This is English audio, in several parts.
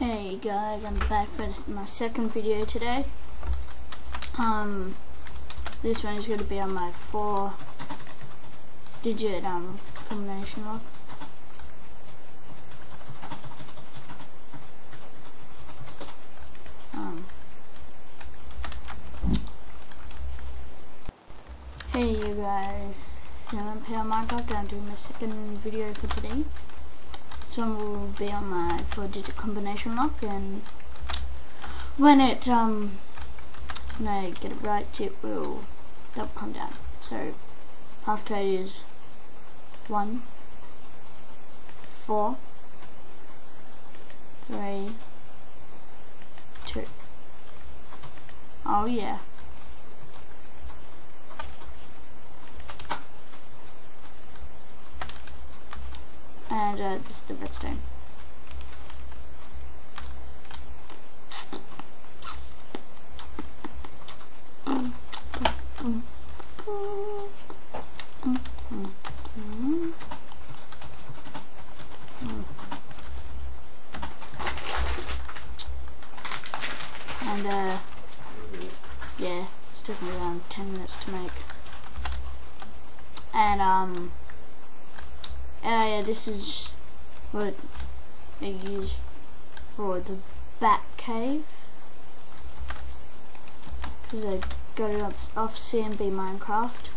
Hey guys, I'm back for this, my second video today. Um, this one is going to be on my four digit um combination lock. Um, hey you guys, so I'm here Minecraft. I'm doing my second video for today. This one will be on my four digit combination lock and when it um when I get it right it will will come down. So passcode is one four three two. Oh yeah. And uh, this is the redstone. And uh, yeah, it's me around 10 minutes to make. And um, uh, yeah, this is what I use for the bat cave. Because I got it off CNB Minecraft.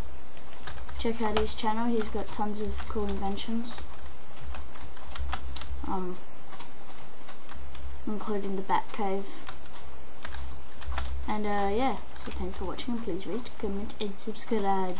Check out his channel, he's got tons of cool inventions. Um, including the bat cave. And uh, yeah, so thanks for watching and please rate, comment and subscribe.